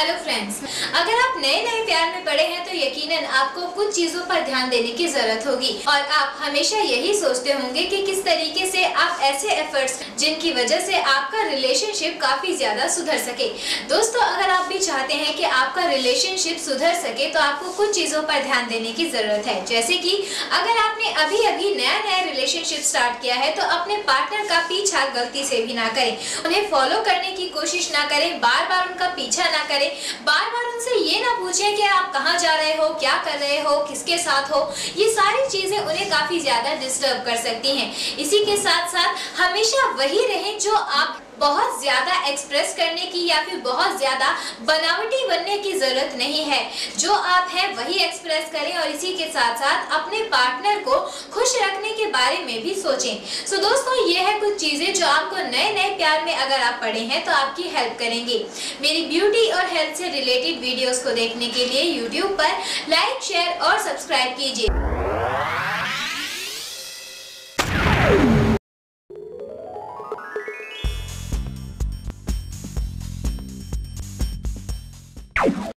Hello friends अगर आप नए नए प्यार में पड़े हैं तो यकीनन आपको कुछ चीज़ों पर ध्यान देने की ज़रूरत होगी। और आप हमेशा यही सोचते होंगे कि किस तरीके से आप ऐसे एफर्ट्स जिनकी वजह से आपका रिलेशनशिप काफ़ी ज़्यादा सुधर सके। दोस्तों, अगर आप भी चाहते हैं कि आपका रिलेशनशिप सुधर सके तो आपको कुछ चीज़ों पर ध्यान देने की ज़रूरत है। जैसे की अगर आपने अभी अभी नया नया रिलेशनशिप स्टार्ट किया है तो अपने पार्टनर का पीछा गलती से भी ना करें। उन्हें फॉलो करने की कोशिश ना करें बार बार उनका पीछा ना करें। बार बार उनसे ये ना पूछे कि आप कहाँ जा रहे हो, क्या कर रहे हो, किसके साथ हो, ये सारी चीज़ें उन्हें काफ़ी ज़्यादा डिस्टर्ब कर सकती हैं। इसी के साथ साथ हमेशा वही रहें जो आप बहुत ज़्यादा एक्सप्रेस करने की या फिर बहुत ज़्यादा बनावटी बनने की ज़रूरत नहीं है। जो आप हैं वही एक्सप्रेस करें और इसी के साथ साथ अपने पार्टनर को खुश रखने के बारे में भी सोचें। सो so, दोस्तों ये है कुछ चीज़ें जो आपको नए नए प्यार में अगर आप पढ़े हैं तो आपकी हेल्प करेंगे। मेरी ब्यूटी और हेल्थ से रिलेटेड वीडियोस को देखने के लिए यूट्यूब पर लाइक शेयर और सब्सक्राइब कीजिए।